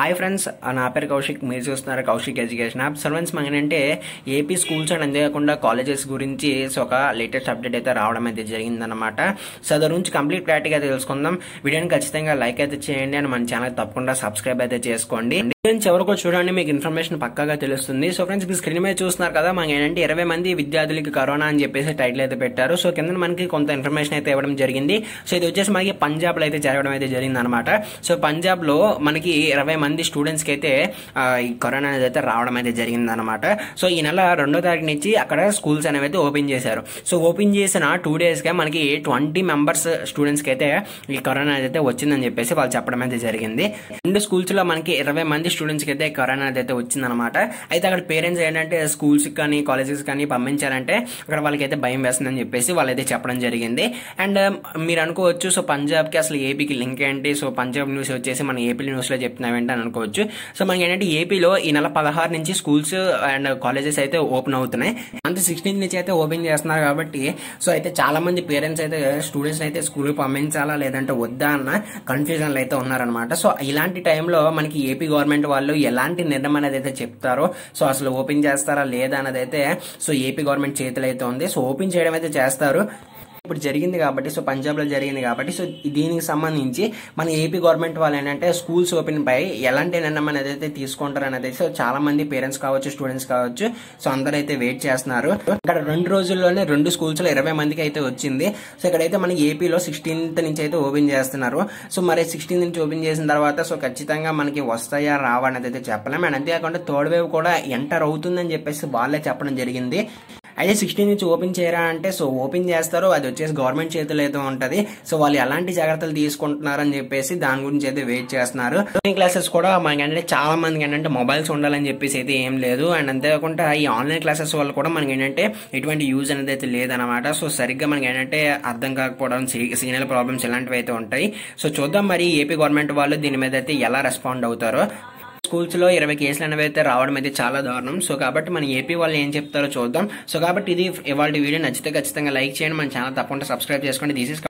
Hi friends నా పేరు కౌశిక్ మీరు చూస్తున్నారు కౌశిక్ ఎడ్యుకేషన్ యాప్ సర్వెన్స్ మనకంటే ఏపీ స్కూల్స్ అండ్ అంతేకాకుండా కాలేజెస్ గురించి సో ఒక లేటెస్ట్ అప్డేట్ అయితే రావడం అయితే జరిగిందనమాట సో దాని గురించి కంప్లీట్ క్లారిటీగా తెలుసుకుందాం. వీడియోని ఖచ్చితంగా లైక్ అయితే చేయండి అని మన ఛానల్ తప్పకుండా సబ్స్క్రైబ్ అయితే చేసుకోండి. ఫ్రెండ్స్ ఎవరికో చూడండి మీకు ఇన్ఫర్మేషన్ పక్కాగా తెలుస్తుంది. సో ఫ్రెండ్స్ మీ స్క్రీన్ మీద చూస్తున్నారు కదా మనకి ఏంటంటే ఇరవై మంది విద్యార్థులకి కరోనా అని చెప్పేసి టైటిల్ అయితే పెట్టారు. సో కింద మనకి కొంత ఇన్ఫర్మేషన్ అయితే ఇవ్వడం జరిగింది. సో ఇది వచ్చేసి మనకి పంజాబ్లో అయితే జరగడం అయితే జరిగింది అనమాట సో పంజాబ్లో మనకి ఇరవై మంది స్టూడెంట్స్కి అయితే ఈ కరోనా అనేది అయితే రావడం అయితే జరిగింది అనమాట సో ఈ నెల రెండో తారీఖు నుంచి అక్కడ స్కూల్స్ అనేవి అయితే ఓపెన్ చేశారు. సో ఓపెన్ చేసిన టూ డేస్గా మనకి ట్వంటీ మెంబర్స్ స్టూడెంట్స్కి అయితే ఈ కరోనా అనేది అయితే వచ్చిందని చెప్పేసి వాళ్ళు చెప్పడం అయితే జరిగింది. రెండు స్కూల్స్లో మనకి ఇరవై మంది స్టూడెంట్స్ స్టూడెంట్స్కి అయితే కరోనా అయితే వచ్చిందనమాట అయితే అక్కడ పేరెంట్స్ ఏంటంటే స్కూల్స్ కానీ కాలేజెస్ కానీ పంపించారంటే అక్కడ వాళ్ళకి అయితే భయం వేస్తుందని చెప్పేసి వాళ్ళైతే చెప్పడం జరిగింది. అండ్ um, మీరు అనుకోవచ్చు సో పంజాబ్కి అసలు ఏపీకి లింక్ ఏంటి? సో పంజాబ్ న్యూస్ వచ్చేసి మన ఏపీ న్యూస్లో చెప్తున్నామేంటి అని అనుకోవచ్చు. సో మనకి ఏంటంటే ఏపీలో ఈ నెల పదహారు నుంచి స్కూల్స్ అండ్ కాలేజెస్ అయితే ఓపెన్ అవుతున్నాయి. మంత్ సిక్స్టీన్త్ నుంచి అయితే ఓపెన్ చేస్తున్నారు కాబట్టి సో అయితే చాలా మంది పేరెంట్స్ అయితే స్టూడెంట్స్ అయితే స్కూల్ పంపించాలా లేదంటే వద్దా అన్న కన్ఫ్యూజన్లు అయితే ఉన్నారనమాట సో ఇలాంటి టైంలో మనకి ఏపీ గవర్నమెంట్ వాళ్ళు ఎలాంటి నిర్ణయం అనేది అయితే చెప్తారో సో అసలు ఓపెన్ చేస్తారా లేదా అనేది అయితే సో ఏపీ గవర్నమెంట్ చేతులు అయితే ఉంది. సో ఓపెన్ చేయడం అయితే చేస్తారు. ఇప్పుడు జరిగింది కాబట్టి సో పంజాబ్లో జరిగింది కాబట్టి సో దీనికి సంబంధించి మన ఏపీ గవర్నమెంట్ వాళ్ళు ఏంటంటే స్కూల్స్ ఓపెన్ పై ఎలాంటి నిర్ణయం అనేది అయితే తీసుకుంటారు అనేది సో చాలా మంది పేరెంట్స్ కావచ్చు స్టూడెంట్స్ కావచ్చు సో అందరూ అయితే వెయిట్ చేస్తున్నారు. ఇక్కడ రెండు రోజుల్లోనే రెండు స్కూల్స్లో ఇరవై మందికి అయితే వచ్చింది. సో ఇక్కడైతే మనకి ఏపీలో సిక్స్టీన్త్ నుంచి అయితే ఓపెన్ చేస్తున్నారు. సో మరి సిక్స్టీన్త్ నుంచి ఓపెన్ చేసిన తర్వాత సో ఖచ్చితంగా మనకి వస్తాయా రావా అనేది అయితే చెప్పలేము అండ్ అంతేకాకుండా థర్డ్ వేవ్ కూడా ఎంటర్ అవుతుందని చెప్పేసి వాళ్ళే చెప్పడం జరిగింది. అయితే సిక్స్టీన్ నుంచి ఓపెన్ చేయరా అంటే సో ఓపెన్ చేస్తారు అది వచ్చేసి గవర్నమెంట్ చేతిలో అయితే ఉంటుంది. సో వాళ్ళు ఎలాంటి జాగ్రత్తలు తీసుకుంటున్నారు అని చెప్పేసి దాని గురించి అయితే వెయిట్ చేస్తున్నారు. ఆన్లైన్ క్లాసెస్ కూడా మనకి ఏంటంటే చాలా మందికి ఏంటంటే మొబైల్స్ ఉండాలని చెప్పేసి అయితే ఏం లేదు. అండ్ అంతేకాకుండా ఈ ఆన్లైన్ క్లాసెస్ వల్ల కూడా మనకి ఏంటంటే ఎటువంటి యూజ్ అనేది అయితే లేదనమాట సో సరిగ్గా మనకి ఏంటంటే అర్థం కాకపోవడం సిగ్నల్ ప్రాబ్లమ్స్ ఇలాంటివి అయితే ఉంటాయి. సో చూద్దాం మరి ఏపీ గవర్నమెంట్ వాళ్ళు దీని మీద అయితే ఎలా రెస్పాండ్ అవుతారో. స్కూల్స్లో ఇరవై కేసులు అనేవి అయితే రావడం అయితే చాలా దారుణం. సో కాబట్టి మన ఏపీ వాళ్ళు ఏం చెప్తారో చూద్దాం. సో కాబట్టి ఇది ఇవాళ వీడియో. నచ్చితే ఖచ్చితంగా లైక్ చేయండి. మన ఛానల్ తప్పకుండా సబ్స్క్రైబ్ చేసుకోండి. This is